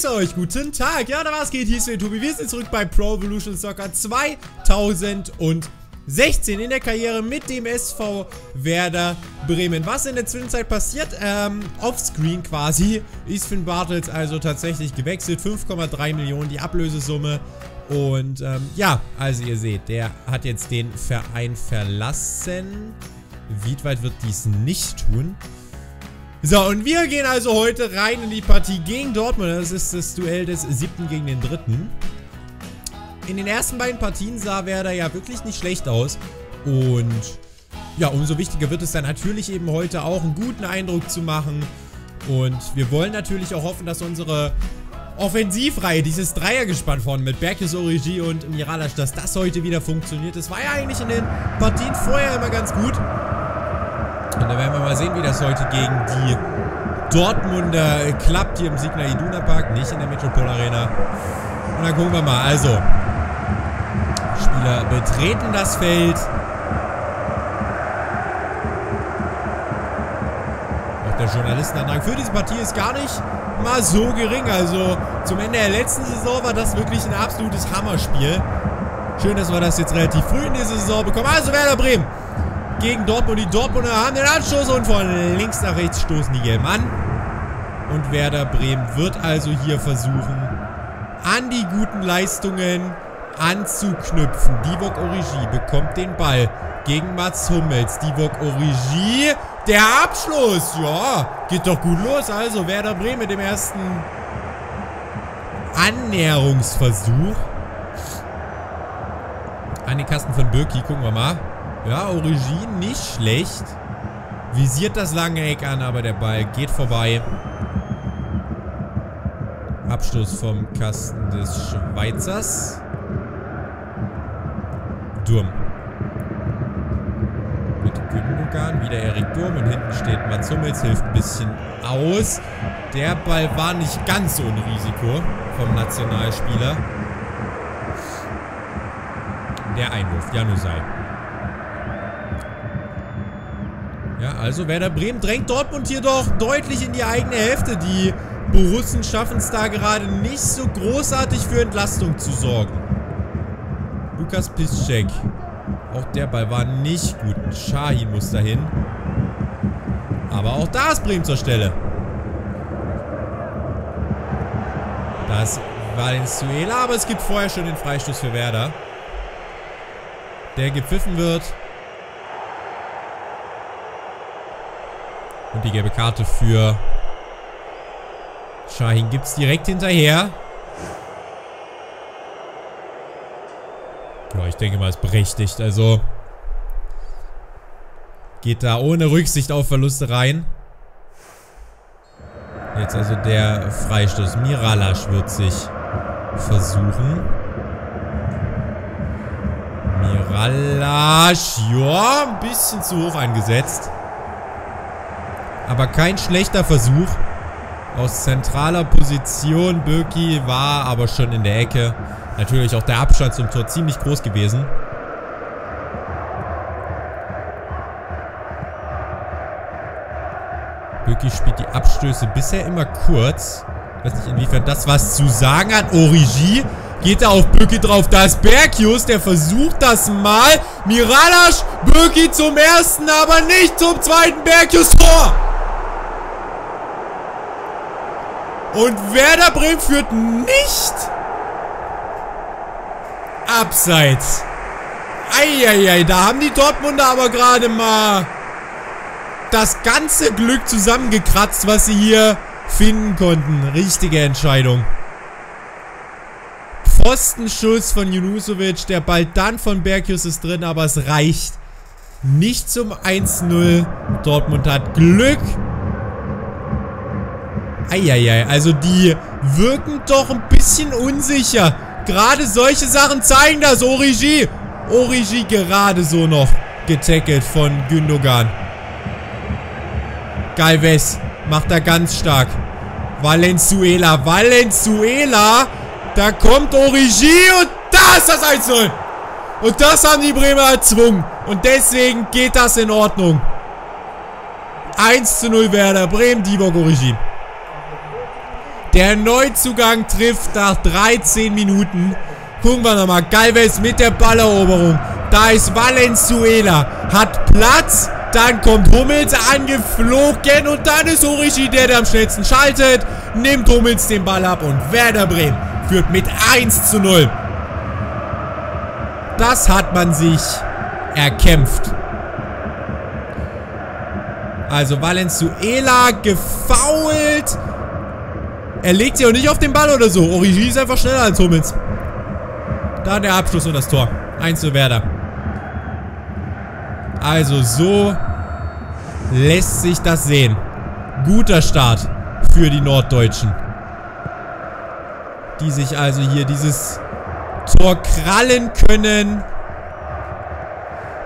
grüße euch, guten Tag. Ja, da was geht, hier ist der Tobi. Wir sind zurück bei Pro Evolution Soccer 2016 in der Karriere mit dem SV Werder Bremen. Was in der Zwischenzeit passiert, ähm, offscreen quasi, ist Finn Bartels also tatsächlich gewechselt. 5,3 Millionen die Ablösesumme. Und ähm, ja, also ihr seht, der hat jetzt den Verein verlassen. Wiedwald wird dies nicht tun. So, und wir gehen also heute rein in die Partie gegen Dortmund. Das ist das Duell des siebten gegen den dritten. In den ersten beiden Partien sah Werder ja wirklich nicht schlecht aus. Und ja, umso wichtiger wird es dann natürlich eben heute auch, einen guten Eindruck zu machen. Und wir wollen natürlich auch hoffen, dass unsere Offensivreihe, dieses Dreiergespann vorne mit Berkes Origi und Miralasch, dass das heute wieder funktioniert. Das war ja eigentlich in den Partien vorher immer ganz gut. Da werden wir mal sehen, wie das heute gegen die Dortmunder klappt hier im Signal Iduna Park, nicht in der Metropol Arena. Und dann gucken wir mal. Also, Spieler betreten das Feld. Auch der Journalistenantrag für diese Partie ist gar nicht mal so gering. Also, zum Ende der letzten Saison war das wirklich ein absolutes Hammerspiel. Schön, dass wir das jetzt relativ früh in dieser Saison bekommen. Also, Werder Bremen gegen Dortmund. Die Dortmunder haben den Anstoß und von links nach rechts stoßen die Gelben an. Und Werder Bremen wird also hier versuchen, an die guten Leistungen anzuknüpfen. Divok Origi bekommt den Ball gegen Mats Hummels. Divok Origi, der Abschluss. Ja, geht doch gut los. Also Werder Bremen mit dem ersten Annäherungsversuch. An den Kasten von Birki, gucken wir mal. Ja, Origin nicht schlecht. Visiert das lange Eck an, aber der Ball geht vorbei. Abstoß vom Kasten des Schweizers. Durm. Mit Gündogan. Wieder Erik Durm. Und hinten steht Mats Hummels. Hilft ein bisschen aus. Der Ball war nicht ganz ohne Risiko vom Nationalspieler. Der Einwurf. Janusai. Ja, also Werder Bremen drängt Dortmund hier doch deutlich in die eigene Hälfte. Die Borussen schaffen es da gerade nicht so großartig für Entlastung zu sorgen. Lukas Piszczek. Auch der Ball war nicht gut. Shahin muss dahin. Aber auch da ist Bremen zur Stelle. Das Valenzuela, aber es gibt vorher schon den Freistoß für Werder. Der gepfiffen wird. Und die gelbe Karte für Shahin gibt es direkt hinterher. Ja, ich denke mal, es berechtigt. Also geht da ohne Rücksicht auf Verluste rein. Jetzt also der Freistoß. Miralasch wird sich versuchen. Miralasch. Ja, ein bisschen zu hoch eingesetzt. Aber kein schlechter Versuch. Aus zentraler Position. Birki war aber schon in der Ecke. Natürlich auch der Abstand zum Tor ziemlich groß gewesen. Birki spielt die Abstöße bisher immer kurz. Ich weiß nicht, inwiefern das was zu sagen hat. Origi geht da auf Birki drauf. Da ist Bergius, der versucht das mal. Miralasch, Birki zum ersten, aber nicht zum zweiten. Bergius Tor! Und Werder Bremen führt nicht. Abseits. Eieiei, da haben die Dortmunder aber gerade mal das ganze Glück zusammengekratzt, was sie hier finden konnten. Richtige Entscheidung. Pfostenschuss von Junusovic. Der Ball dann von Bergius ist drin, aber es reicht nicht zum 1-0. Dortmund hat Glück. Eieiei, also die wirken doch ein bisschen unsicher. Gerade solche Sachen zeigen das. Origi. Origi gerade so noch getackelt von Gündogan. Galvez macht er ganz stark. Valenzuela. Valenzuela. Da kommt Origi und da ist das 1-0. Und das haben die Bremer erzwungen. Und deswegen geht das in Ordnung. 1 0 Werder Bremen, Divok Origi. Der Neuzugang trifft nach 13 Minuten. Gucken wir nochmal. Galvez mit der Balleroberung. Da ist Valenzuela. Hat Platz. Dann kommt Hummels angeflogen. Und dann ist Orichi der, der am schnellsten schaltet. Nimmt Hummels den Ball ab. Und Werder Bremen führt mit 1 zu 0. Das hat man sich erkämpft. Also Valenzuela gefault. Er legt sich auch nicht auf den Ball oder so. Origi ist einfach schneller als Hummels. Da der Abschluss und das Tor. 1 zu Werder. Also so lässt sich das sehen. Guter Start für die Norddeutschen. Die sich also hier dieses Tor krallen können.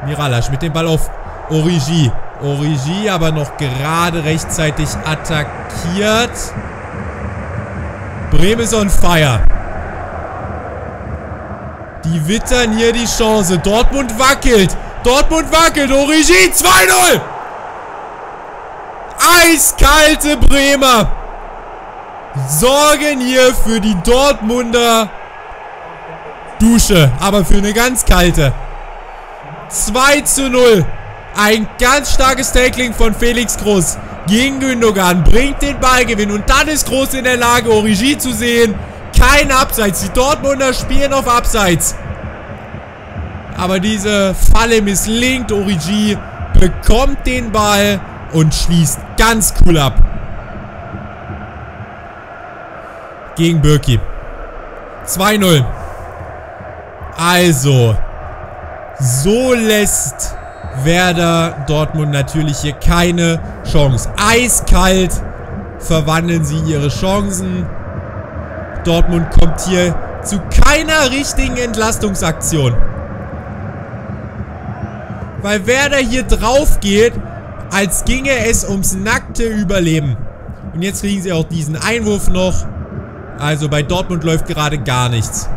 Miralasch mit dem Ball auf Origi. Origi aber noch gerade rechtzeitig attackiert. Bremen ist on fire. Die wittern hier die Chance. Dortmund wackelt. Dortmund wackelt. Origi 2-0. Eiskalte Bremer. Sorgen hier für die Dortmunder Dusche. Aber für eine ganz kalte. 2 zu 0. Ein ganz starkes Tackling von Felix Groß gegen Gündogan. Bringt den Ballgewinn. Und dann ist Groß in der Lage, Origi zu sehen. Kein Abseits. Die Dortmunder spielen auf Abseits. Aber diese Falle misslingt. Origi bekommt den Ball und schließt ganz cool ab. Gegen Birki. 2-0. Also, so lässt Werder Dortmund natürlich hier keine Chance. Eiskalt verwandeln sie ihre Chancen. Dortmund kommt hier zu keiner richtigen Entlastungsaktion. Weil Werder hier drauf geht, als ginge es ums nackte Überleben. Und jetzt kriegen sie auch diesen Einwurf noch. Also bei Dortmund läuft gerade gar nichts.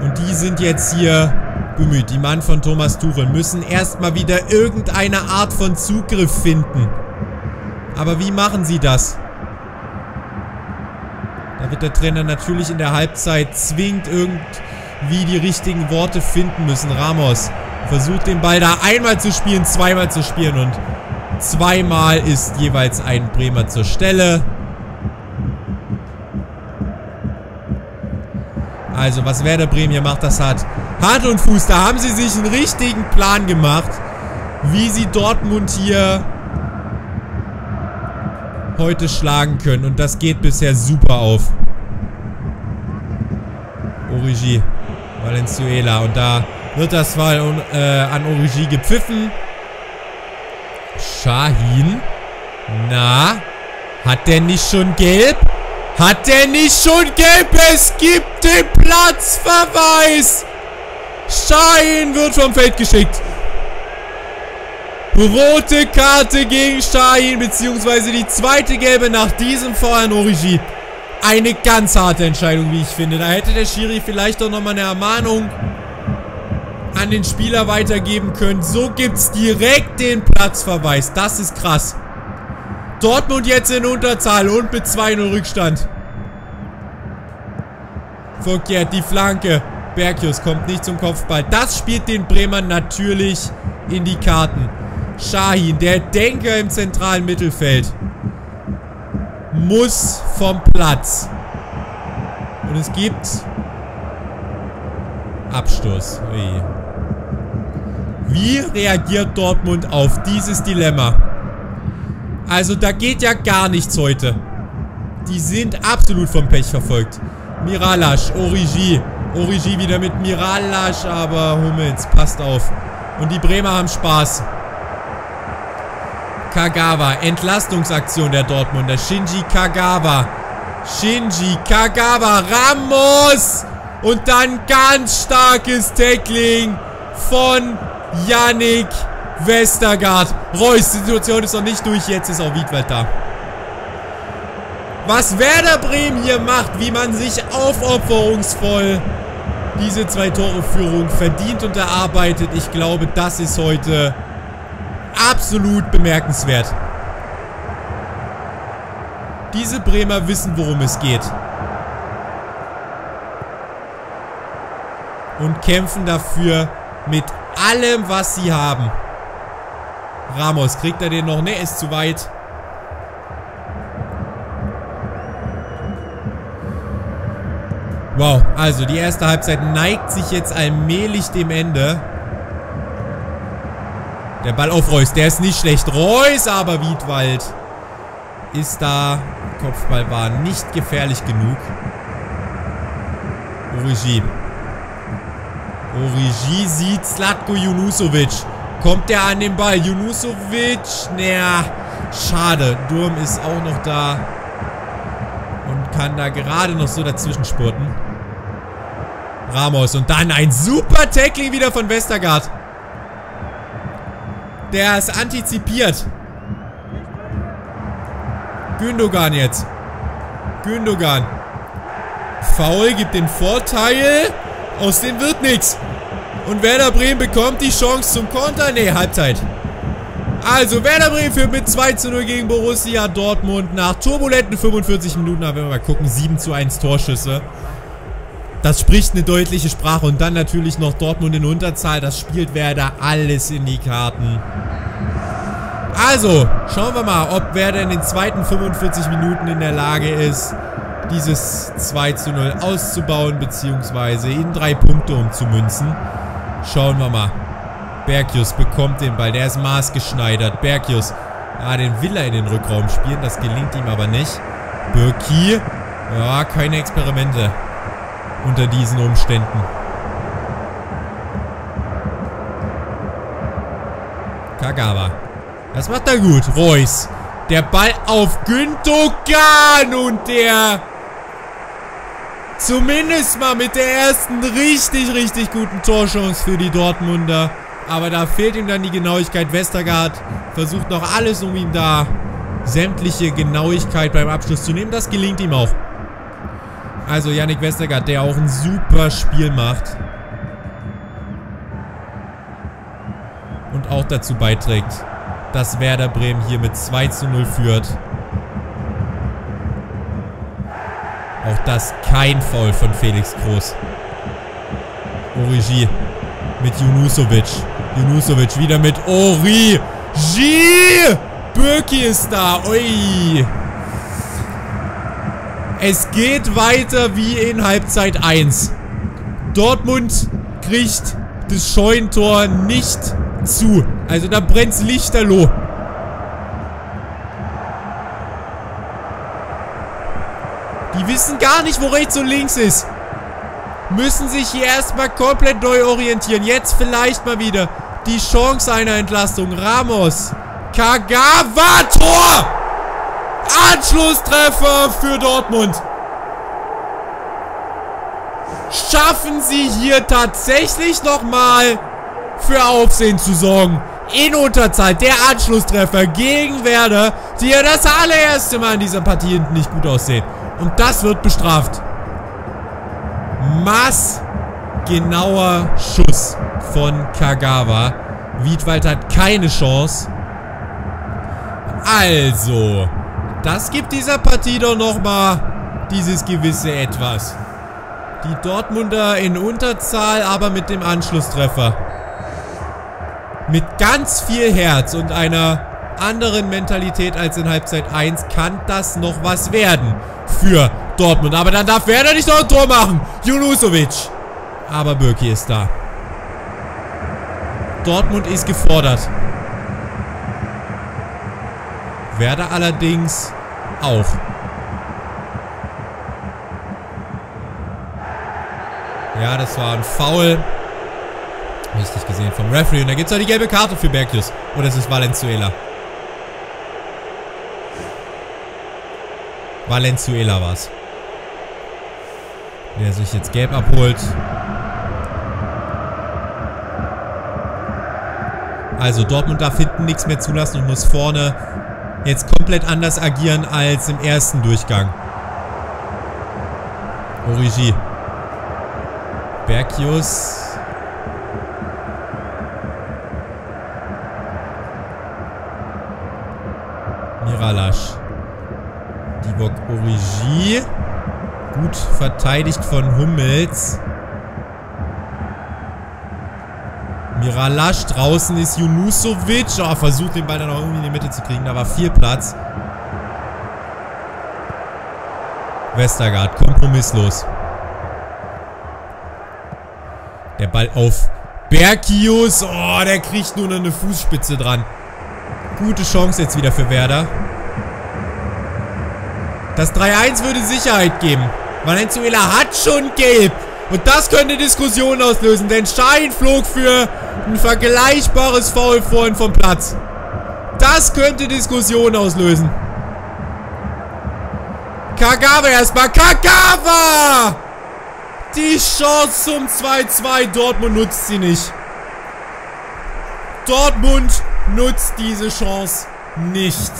Und die sind jetzt hier bemüht. Die Mann von Thomas Tuchel müssen erstmal wieder irgendeine Art von Zugriff finden. Aber wie machen sie das? Da wird der Trainer natürlich in der Halbzeit zwingend irgendwie die richtigen Worte finden müssen. Ramos versucht den Ball da einmal zu spielen, zweimal zu spielen und zweimal ist jeweils ein Bremer zur Stelle. Also, was Werder Bremen hier macht, das hat Hand und Fuß. Da haben sie sich einen richtigen Plan gemacht, wie sie Dortmund hier heute schlagen können. Und das geht bisher super auf. Origi. Valenzuela. Und da wird das mal äh, an Origi gepfiffen. Shahin. Na? Hat der nicht schon gelb? Hat der nicht schon gelb? Es gibt den Platzverweis. Schein wird vom Feld geschickt. Rote Karte gegen Schein, beziehungsweise die zweite gelbe nach diesem Foul an Origi. Eine ganz harte Entscheidung, wie ich finde. Da hätte der Schiri vielleicht doch nochmal eine Ermahnung an den Spieler weitergeben können. So gibt es direkt den Platzverweis. Das ist krass. Dortmund jetzt in Unterzahl und mit 2-0 Rückstand. Verkehrt, die Flanke. Bergius kommt nicht zum Kopfball. Das spielt den Bremern natürlich in die Karten. Shahin, der Denker im zentralen Mittelfeld, muss vom Platz. Und es gibt Abstoß. Wie reagiert Dortmund auf dieses Dilemma? Also da geht ja gar nichts heute. Die sind absolut vom Pech verfolgt. Miralasch, Origi. Origi wieder mit Miralasch, aber Hummels, passt auf. Und die Bremer haben Spaß. Kagawa, Entlastungsaktion der Dortmunder. Shinji Kagawa. Shinji Kagawa, Ramos. Und dann ganz starkes Tackling von Yannick Westergaard. Reus, die Situation ist noch nicht durch. Jetzt ist auch Wiedwald da. Was Werder Bremen hier macht, wie man sich aufopferungsvoll diese zwei Tore Führung verdient und erarbeitet. Ich glaube, das ist heute absolut bemerkenswert. Diese Bremer wissen, worum es geht. Und kämpfen dafür mit allem, was sie haben. Ramos, kriegt er den noch? Ne, ist zu weit. Wow, also die erste Halbzeit neigt sich jetzt allmählich dem Ende. Der Ball auf Reus, der ist nicht schlecht. Reus, aber Wiedwald ist da. Kopfball war nicht gefährlich genug. Origi. Origi sieht Slatko Junusovic. Kommt der an den Ball? Junusovic? Naja, schade. Durm ist auch noch da. Und kann da gerade noch so dazwischen spurten. Ramos. Und dann ein super Tackling wieder von Westergaard. Der ist antizipiert. Gündogan jetzt. Gündogan. Foul gibt den Vorteil. Aus dem wird nichts. Und Werder Bremen bekommt die Chance zum Konter. Ne, Halbzeit. Also, Werder Bremen führt mit 2 zu 0 gegen Borussia Dortmund nach turbulenten 45 Minuten. Aber wenn wir mal gucken, 7 zu 1 Torschüsse. Das spricht eine deutliche Sprache. Und dann natürlich noch Dortmund in Unterzahl. Das spielt Werder alles in die Karten. Also, schauen wir mal, ob Werder in den zweiten 45 Minuten in der Lage ist, dieses 2 zu 0 auszubauen, beziehungsweise in drei Punkte umzumünzen. Schauen wir mal. Bergius bekommt den Ball, der ist maßgeschneidert. Bergius, ah, den will er in den Rückraum spielen, das gelingt ihm aber nicht. Birki, ja, keine Experimente unter diesen Umständen. Kagawa. Das macht er gut. Reus. Der Ball auf Gündogan und der zumindest mal mit der ersten richtig, richtig guten Torchance für die Dortmunder. Aber da fehlt ihm dann die Genauigkeit. Westergaard versucht noch alles, um ihm da sämtliche Genauigkeit beim Abschluss zu nehmen. Das gelingt ihm auch. Also Yannick Westergaard, der auch ein super Spiel macht. Und auch dazu beiträgt, dass Werder Bremen hier mit 2 zu 0 führt. Auch das kein Foul von Felix Groß. Origi mit Junusovic. Junusovic wieder mit Origi. Birki ist da. Ui. Es geht weiter wie in Halbzeit 1. Dortmund kriegt das Scheuntor nicht zu. Also da brennt's lichterloh. Die wissen gar nicht, wo rechts und links ist. Müssen sich hier erstmal komplett neu orientieren. Jetzt vielleicht mal wieder die Chance einer Entlastung. Ramos. Kagawa. Tor! Anschlusstreffer für Dortmund. Schaffen sie hier tatsächlich nochmal für Aufsehen zu sorgen. In Unterzahl der Anschlusstreffer gegen Werder, die ja das allererste Mal in dieser Partie hinten nicht gut aussehen. Und das wird bestraft. Maßgenauer Schuss von Kagawa. Wiedwald hat keine Chance. Also, das gibt dieser Partie doch nochmal dieses gewisse Etwas. Die Dortmunder in Unterzahl, aber mit dem Anschlusstreffer. Mit ganz viel Herz und einer anderen Mentalität als in Halbzeit 1 kann das noch was werden für Dortmund. Aber dann darf Werder nicht noch ein Tor machen. Junusovic. Aber Birki ist da. Dortmund ist gefordert. Werder allerdings auch. Ja, das war ein Foul. Richtig gesehen vom Referee. Und da gibt es auch die gelbe Karte für Bergius. Oder ist es Valenzuela? Valenzuela war es. Der sich jetzt gelb abholt. Also Dortmund darf hinten nichts mehr zulassen und muss vorne jetzt komplett anders agieren als im ersten Durchgang. Origi. Bergius. Miralasch. Divock Origi. Gut verteidigt von Hummels. Miralasch, draußen ist Junusovic. Oh, versucht den Ball dann auch irgendwie in die Mitte zu kriegen. Da war viel Platz. Westergaard, kompromisslos. Der Ball auf Berkius. Oh, der kriegt nur noch eine Fußspitze dran. Gute Chance jetzt wieder für Werder. Das 3-1 würde Sicherheit geben. Valenzuela hat schon gelb. Und das könnte Diskussionen auslösen, denn Schein flog für ein vergleichbares Foul vorhin vom Platz. Das könnte Diskussionen auslösen. Kagawa erstmal. Kagawa! Die Chance zum 2-2. Dortmund nutzt sie nicht. Dortmund nutzt diese Chance nicht.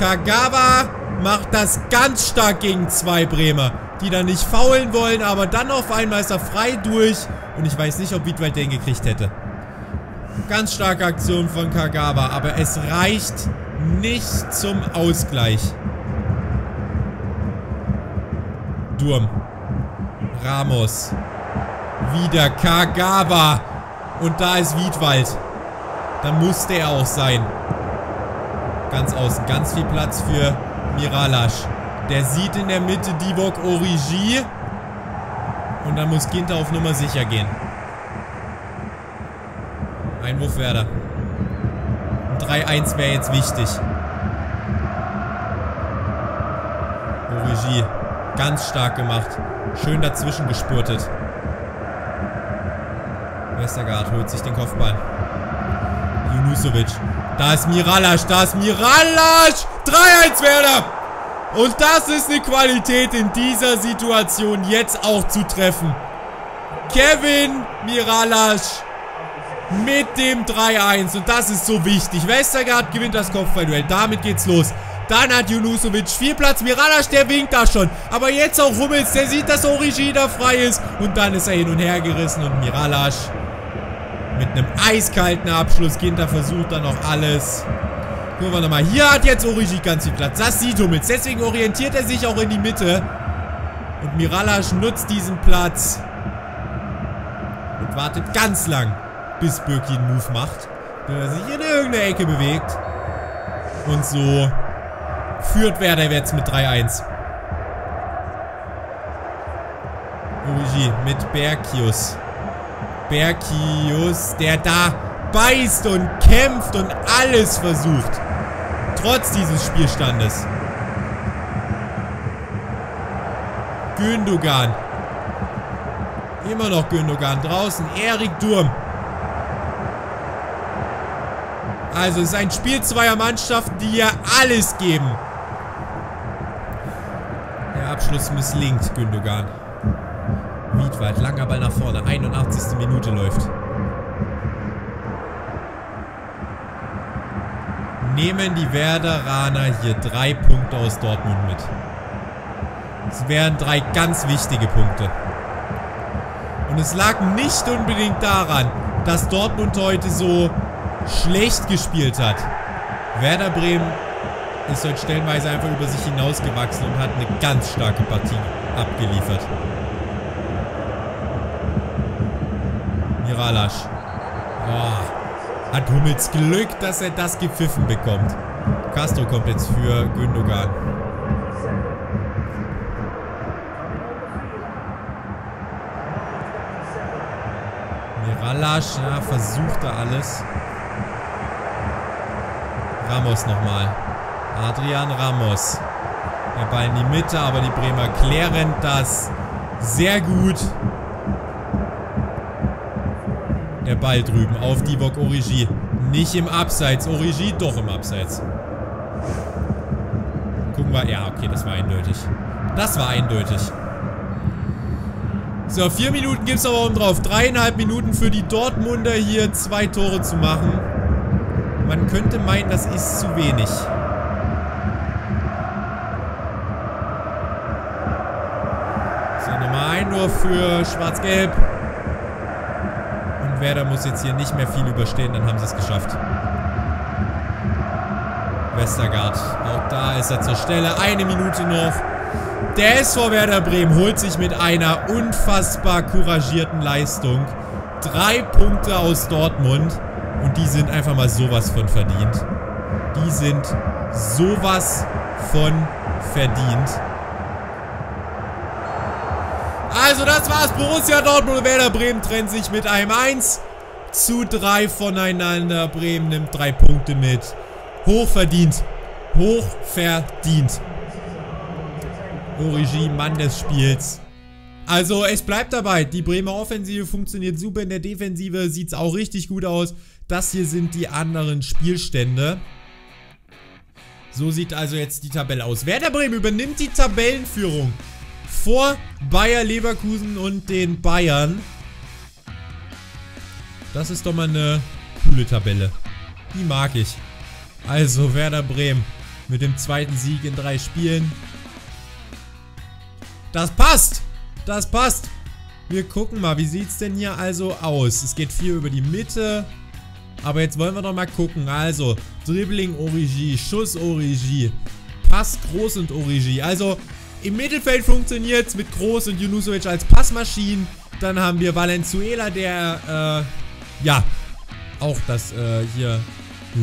Kagawa macht das ganz stark gegen zwei Bremer die da nicht faulen wollen, aber dann auf einmal ist er frei durch. Und ich weiß nicht, ob Wiedwald den gekriegt hätte. Ganz starke Aktion von Kagawa, aber es reicht nicht zum Ausgleich. Durm. Ramos. Wieder Kagawa. Und da ist Wiedwald. Da musste er auch sein. Ganz außen. Ganz viel Platz für Miralasch. Der sieht in der Mitte Divok Origi. Und dann muss Ginter auf Nummer sicher gehen. Einwurf Werder. 3-1 wäre jetzt wichtig. Origi. Ganz stark gemacht. Schön dazwischen gespurtet. Westergaard holt sich den Kopfball. Junusovic. Da ist Miralasch. Da ist Miralasch. 3-1 Werder. Und das ist eine Qualität in dieser Situation jetzt auch zu treffen. Kevin Miralasch mit dem 3-1. Und das ist so wichtig. Westergaard gewinnt das Kopfballduell. Damit geht's los. Dann hat Junusovic viel Platz. Miralasch, der winkt da schon. Aber jetzt auch Hummels, der sieht, dass Origi da frei ist. Und dann ist er hin und her gerissen. Und Miralasch mit einem eiskalten Abschluss. Ginter versucht dann noch alles. Gucken wir nochmal. Hier hat jetzt Origi ganz viel Platz. Das sieht Hummels. Deswegen orientiert er sich auch in die Mitte. Und Miralasch nutzt diesen Platz. Und wartet ganz lang, bis Birki einen Move macht. Wenn er sich in irgendeine Ecke bewegt. Und so führt Werder jetzt mit 3-1. Origi mit Berkius. Berkius, der da beißt und kämpft und alles versucht. Trotz dieses Spielstandes. Gündogan. Immer noch Gündogan draußen. Erik Durm. Also es ist ein Spiel zweier Mannschaften, die ja alles geben. Der Abschluss misslingt, Gündogan. Wiedwald, langer Ball nach vorne. 81. Minute läuft. nehmen die Werderaner hier drei Punkte aus Dortmund mit. Es wären drei ganz wichtige Punkte. Und es lag nicht unbedingt daran, dass Dortmund heute so schlecht gespielt hat. Werder Bremen ist heute stellenweise einfach über sich hinausgewachsen und hat eine ganz starke Partie abgeliefert. Miralasch. Oh. Hat Hummels Glück, dass er das gepfiffen bekommt. Castro kommt jetzt für Gündogan. Miralasch, ja, versucht da alles. Ramos nochmal. Adrian Ramos. Der Ball in die Mitte, aber die Bremer klären das sehr gut. Der Ball drüben auf Divok Origi. Nicht im Abseits. Origi doch im Abseits. Gucken wir. Ja, okay, das war eindeutig. Das war eindeutig. So, vier Minuten gibt es aber oben drauf. Dreieinhalb Minuten für die Dortmunder hier zwei Tore zu machen. Man könnte meinen, das ist zu wenig. So, Nummer Einwurf für Schwarz-Gelb. Werder muss jetzt hier nicht mehr viel überstehen, dann haben sie es geschafft. Westergaard. Auch da ist er zur Stelle. Eine Minute noch. Der SV Werder Bremen holt sich mit einer unfassbar couragierten Leistung drei Punkte aus Dortmund. Und die sind einfach mal sowas von verdient. Die sind sowas von verdient. Also das war's. Borussia Dortmund und Werder Bremen trennen sich mit einem 1 zu 3 voneinander. Bremen nimmt drei Punkte mit. Hochverdient. Hochverdient. Origi, Mann des Spiels. Also es bleibt dabei. Die Bremer Offensive funktioniert super. In der Defensive sieht es auch richtig gut aus. Das hier sind die anderen Spielstände. So sieht also jetzt die Tabelle aus. Werder Bremen übernimmt die Tabellenführung vor Bayer Leverkusen und den Bayern. Das ist doch mal eine coole Tabelle. Die mag ich. Also Werder Bremen mit dem zweiten Sieg in drei Spielen. Das passt. Das passt. Wir gucken mal, wie sieht es denn hier also aus? Es geht viel über die Mitte. Aber jetzt wollen wir doch mal gucken. Also, Dribbling Origi, Schuss Origi, Pass Groß und Origi. Also, im Mittelfeld funktioniert es mit Groß und Junusovic als Passmaschinen. Dann haben wir Valenzuela, der, äh, ja, auch das, äh, hier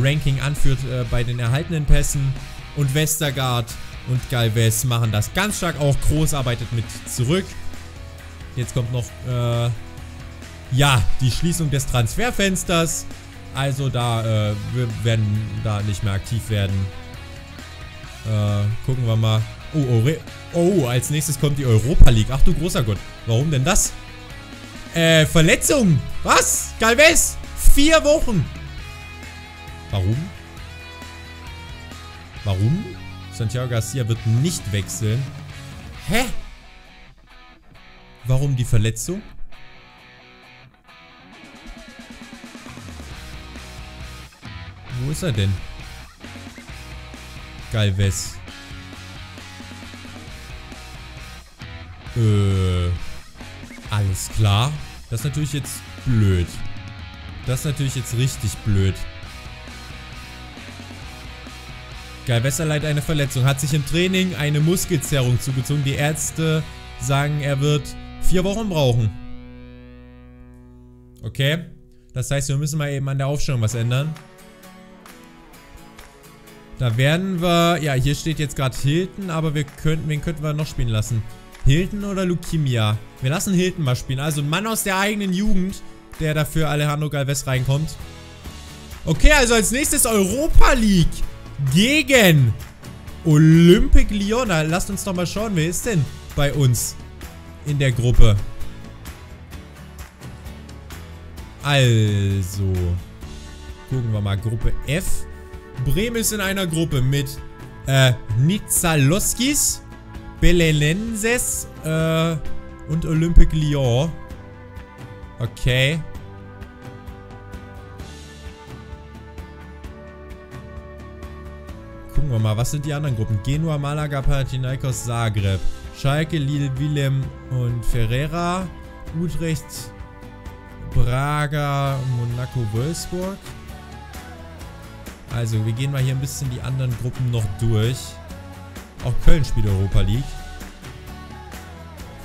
Ranking anführt äh, bei den erhaltenen Pässen. Und Westergaard und Galvez machen das ganz stark. Auch Groß arbeitet mit zurück. Jetzt kommt noch, äh, ja, die Schließung des Transferfensters. Also da, äh, wir werden da nicht mehr aktiv werden. Äh, gucken wir mal. Oh, Ore oh, als nächstes kommt die Europa League. Ach du großer Gott. Warum denn das? Äh, Verletzung. Was? Galvez. Vier Wochen. Warum? Warum? Santiago Garcia wird nicht wechseln. Hä? Warum die Verletzung? Wo ist er denn? Galvez. Äh. Alles klar. Das ist natürlich jetzt blöd. Das ist natürlich jetzt richtig blöd. Galvez erleidet eine Verletzung. Hat sich im Training eine Muskelzerrung zugezogen. Die Ärzte sagen, er wird vier Wochen brauchen. Okay. Das heißt, wir müssen mal eben an der Aufstellung was ändern. Da werden wir... Ja, hier steht jetzt gerade Hilton, aber wir könnten... Wen könnten wir noch spielen lassen? Hilton oder Lukimia? Wir lassen Hilton mal spielen. Also ein Mann aus der eigenen Jugend, der dafür Alejandro Galvez reinkommt. Okay, also als nächstes Europa League gegen Olympic Lyon. Lasst uns doch mal schauen, wer ist denn bei uns in der Gruppe? Also, gucken wir mal. Gruppe F. Bremen ist in einer Gruppe mit äh, Nizaloskis, Belenenses äh, und Olympique Lyon. Okay. Gucken wir mal, was sind die anderen Gruppen? Genua, Malaga, Panathinaikos, Zagreb. Schalke, Lille, Willem und Ferreira. Utrecht, Braga, Monaco, Wolfsburg. Also, wir gehen mal hier ein bisschen die anderen Gruppen noch durch. Auch Köln spielt Europa League.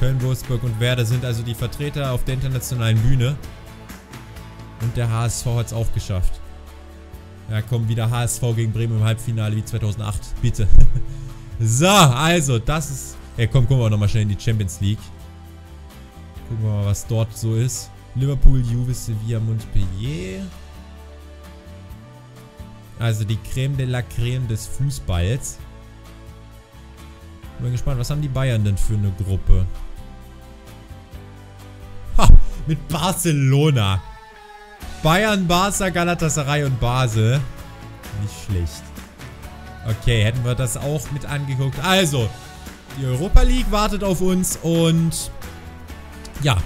Köln, Wolfsburg und Werder sind also die Vertreter auf der internationalen Bühne. Und der HSV hat es auch geschafft. Ja, komm, wieder HSV gegen Bremen im Halbfinale wie 2008. Bitte. so, also, das ist... Ja, komm, gucken wir auch nochmal schnell in die Champions League. Gucken wir mal, was dort so ist. Liverpool, Juve, Sevilla, Montpellier. Also die Creme de la Creme des Fußballs. Bin gespannt, was haben die Bayern denn für eine Gruppe? Ha, mit Barcelona. Bayern, Barca, Galatasaray und Basel. Nicht schlecht. Okay, hätten wir das auch mit angeguckt. Also, die Europa League wartet auf uns und ja,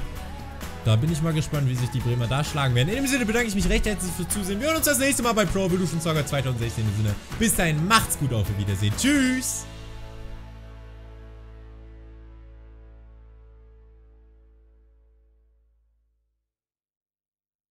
da bin ich mal gespannt, wie sich die Bremer da schlagen werden. In dem Sinne bedanke ich mich recht herzlich fürs Zusehen. Wir hören uns das nächste Mal bei Pro Evolution Soccer 2016. In dem Sinne, bis dahin, macht's gut, auf Wiedersehen. Tschüss!